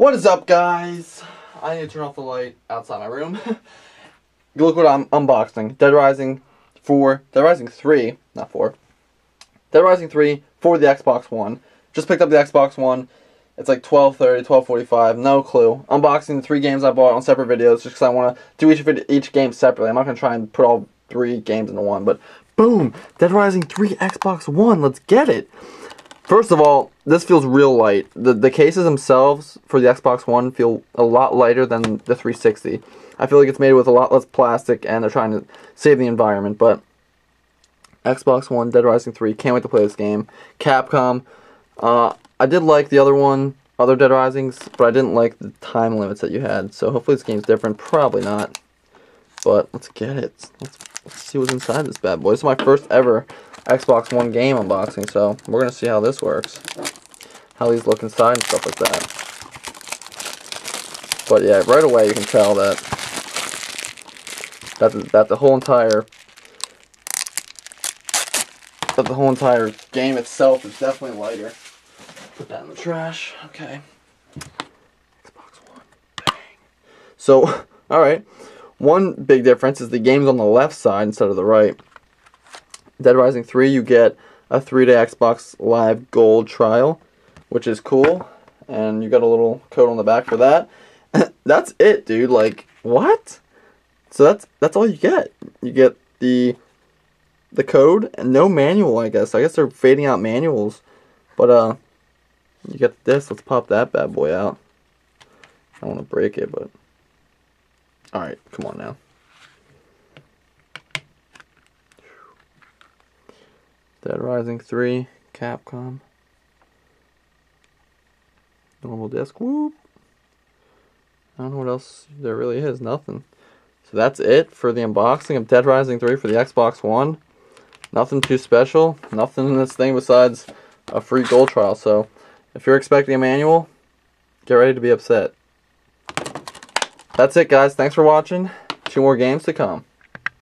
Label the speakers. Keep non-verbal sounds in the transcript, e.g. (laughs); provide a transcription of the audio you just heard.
Speaker 1: What is up, guys? I need to turn off the light outside my room. (laughs) Look what I'm unboxing. Dead Rising 4, Dead Rising 3, not 4. Dead Rising 3 for the Xbox One. Just picked up the Xbox One. It's like 12.30, 12.45, no clue. Unboxing the three games I bought on separate videos just because I want to do each, each game separately. I'm not going to try and put all three games into one, but boom! Dead Rising 3 Xbox One, let's get it! First of all, this feels real light. The the cases themselves for the Xbox One feel a lot lighter than the 360. I feel like it's made with a lot less plastic and they're trying to save the environment, but Xbox One, Dead Rising 3, can't wait to play this game. Capcom, uh, I did like the other one, other Dead Risings, but I didn't like the time limits that you had, so hopefully this game's different. Probably not. But let's get it. Let's, let's see what's inside this bad boy. This is my first ever Xbox One game unboxing, so we're going to see how this works. How these look inside and stuff like that. But yeah, right away you can tell that that the, that the whole entire that the whole entire game itself is definitely lighter. Put that in the trash. Okay. Xbox One. Bang. So, (laughs) alright. One big difference is the game's on the left side instead of the right. Dead Rising 3, you get a three-day Xbox Live Gold trial, which is cool. And you got a little code on the back for that. (coughs) that's it, dude. Like, what? So that's that's all you get. You get the the code and no manual, I guess. I guess they're fading out manuals. But uh you get this. Let's pop that bad boy out. I don't want to break it, but Alright, come on now. Dead Rising 3, Capcom. Normal disc, whoop. I don't know what else there really is, nothing. So that's it for the unboxing of Dead Rising 3 for the Xbox One. Nothing too special, nothing in this thing besides a free gold trial. So if you're expecting a manual, get ready to be upset. That's it guys, thanks for watching. Two more games to come.